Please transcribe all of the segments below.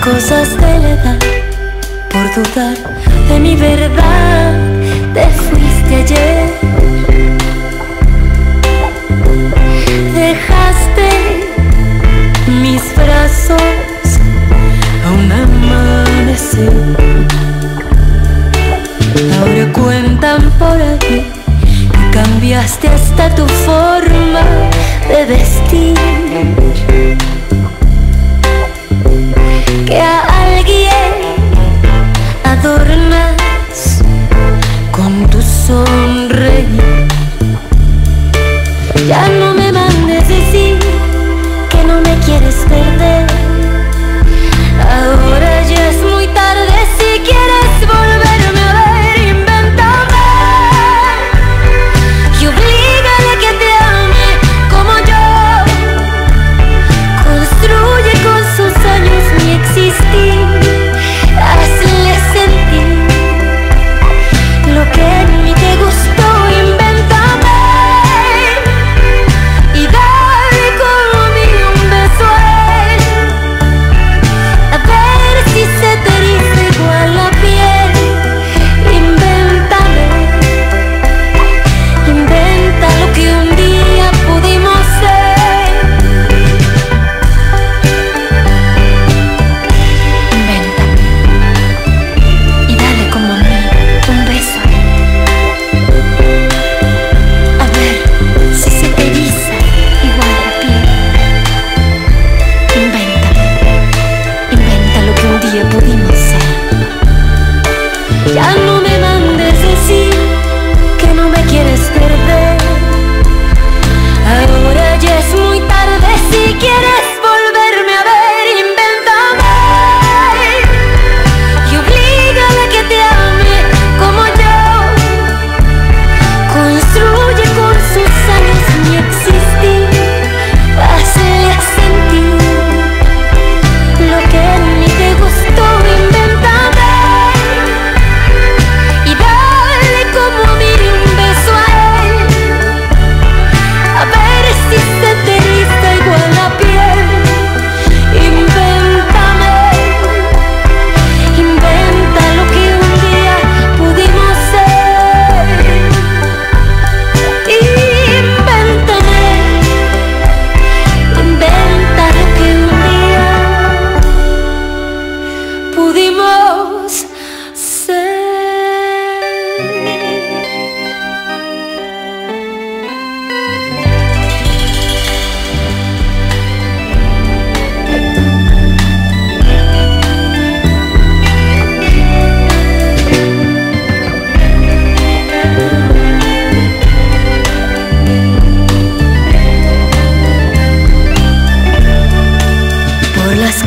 cosas de la edad, por dudar de mi verdad, te fuiste ayer. Dejaste mis brazos a un amanecer. Ahora cuentan por aquí que cambiaste hasta tu forma de vestir. sonreír.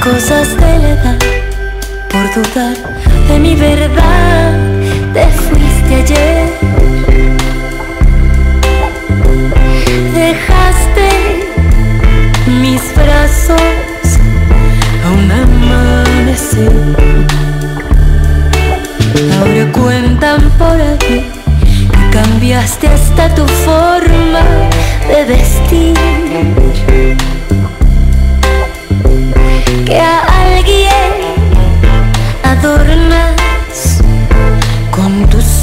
cosas de la edad, por dudar de mi verdad, te fuiste ayer. Dejaste mis brazos a un amanecer. Ahora cuentan por aquí que cambiaste hasta tu forma.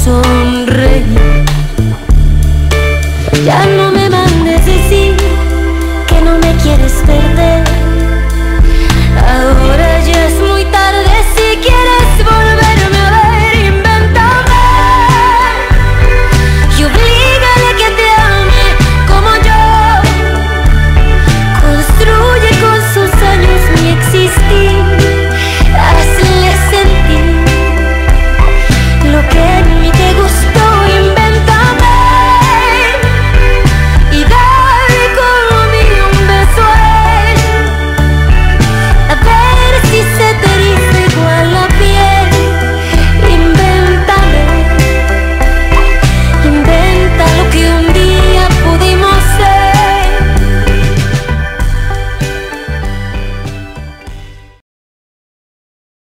sonreír. Ya no me